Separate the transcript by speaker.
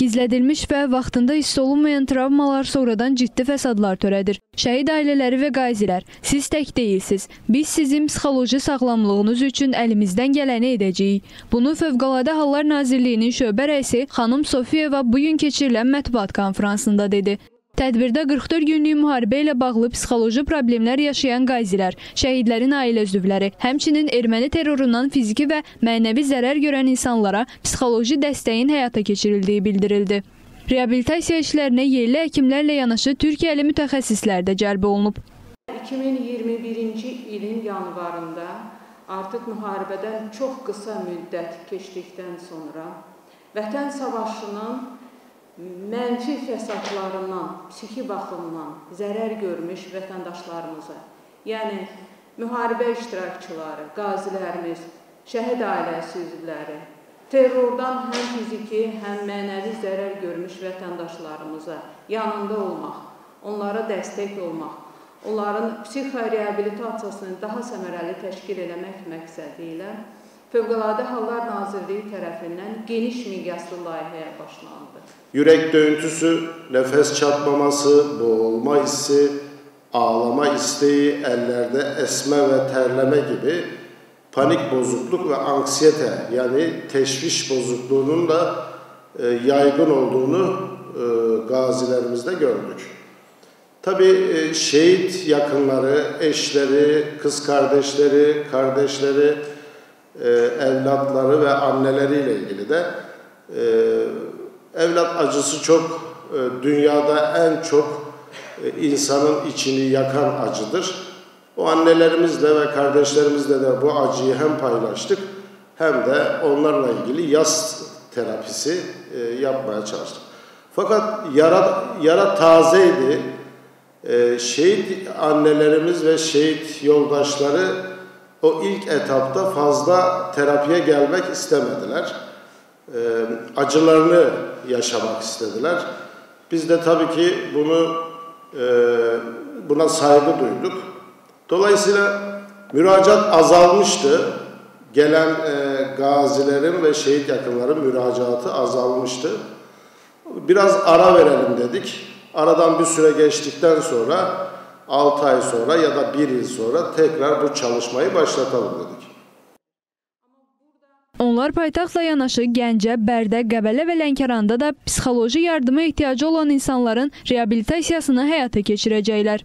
Speaker 1: Gizlədilmiş və vaxtında hiss olunmayan travmalar sonradan ciddi fəsadlar törədir. Şəhid ailələri və qazilər, siz tək deyilsiz. Biz sizin psixoloji sağlamlığınız üçün əlimizdən gələni edəcəyik. Bunu Fövqəladə Hallar Nazirliyinin şöbə rəisi xanım Sofiyeva bu gün keçirilən mətbuat konfransında dedi. Tədbirdə 44 günlük müharibə ilə bağlı psixoloji problemlər yaşayan qazilər, şəhidlərin ailə üzvləri, həmçinin erməni terrorundan fiziki və mənəvi zərər görən insanlara psixoloji dəstəyin həyata keçirildiyi bildirildi. Reabilitasiya işlərinə yerli həkimlərlə yanaşı Türkiyəli mütəxəssislər də cəlb olunub.
Speaker 2: 2021-ci ilin yanvarında artıq müharibədən çox qısa müddət keçdikdən sonra Vətən savaşının mənfi fəsadlarından, psixi baxımdan zərər görmüş vətəndaşlarımıza, yəni müharibə iştirakçıları, qazilərimiz, şəhid ailəsi üzvləri, terrordan həm fiziki, həm mənəvi zərər görmüş vətəndaşlarımıza yanında olmaq, onlara dəstək olmaq, onların psixoreabilitasiyasını daha səmərəli təşkil eləmək məqsədi ilə Fövqəladə Hallar Nazirliyi tərəfindən geniş miqyaslı layihəyə başlandı.
Speaker 3: Yürek döyüntüsü, nefes çatmaması, boğulma hissi, ağlama isteği, ellerde esme ve terleme gibi panik bozukluk ve anksiyete yani teşviş bozukluğunun da e, yaygın olduğunu e, gazilerimizde gördük. Tabii e, şehit yakınları, eşleri, kız kardeşleri, kardeşleri, evlatları ve anneleriyle ilgili de Evlat acısı çok e, dünyada en çok e, insanın içini yakan acıdır. O annelerimizle ve kardeşlerimizle de bu acıyı hem paylaştık hem de onlarla ilgili yaz terapisi e, yapmaya çalıştık. Fakat yara, yara tazeydi. Şehit annelerimiz ve şehit yoldaşları o ilk etapta fazla terapiye gelmek istemediler. Acılarını yaşamak istediler. Biz de tabii ki bunu e, buna saygı duyduk. Dolayısıyla müracaat azalmıştı. Gelen e, gazilerin ve şehit yakınların müracaatı azalmıştı. Biraz ara verelim dedik. Aradan bir süre geçtikten sonra 6 ay sonra ya da 1 yıl sonra tekrar bu çalışmayı başlatalım dedik.
Speaker 1: Onlar paytaxtla yanaşı Gəncə, Bərdə, Qəbələ və Lənkəranda da psixoloji yardıma ehtiyacı olan insanların reabilitasiyasını həyata keçirəcəklər.